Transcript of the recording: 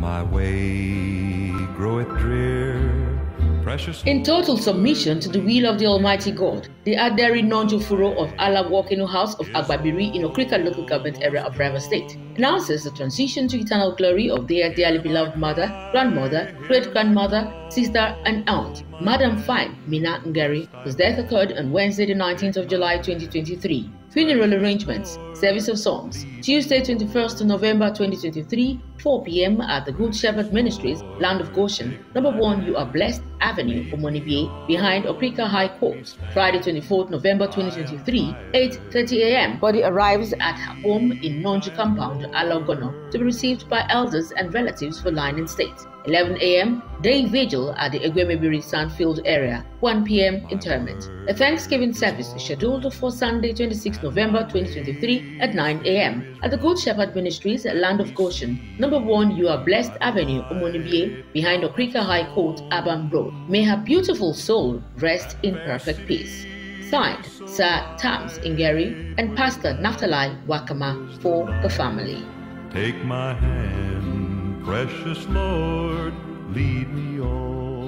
my way groweth drear, precious. In total submission to the will of the Almighty God, the Aderi Nonjufuro of Allah Walking House of Agbabiri in Okrika local government area of Rivers State announces the transition to eternal glory of their dearly beloved mother, grandmother, great-grandmother, sister, and aunt, Madam Fyne Mina Ngeri, whose death occurred on Wednesday the 19th of July 2023. Funeral arrangements, service of songs, Tuesday 21st November 2023, 4 p.m. at the Good Shepherd Ministries, Land of Goshen, number 1 You Are Blessed Avenue, Omonibie, behind Okrika High Court. Friday 24th November 2023, 8.30 a.m. Body arrives at her home in Nonji Compound, Alogono, to be received by elders and relatives for line and state. 11 a.m. Day Vigil at the Egwemebiri Sandfield area. 1 p.m. Interment. A Thanksgiving service is scheduled for Sunday, 26 November 2023 at 9 a.m. at the Good Shepherd Ministries Land of Goshen, number 1 You Are Blessed Avenue, Omonibie, behind Okrika High Court, Abam Road. May her beautiful soul rest in perfect peace. Signed, Sir Tams Ingeri and Pastor Naphtali Wakama for the family. Take my hand, precious Lord, lead me on.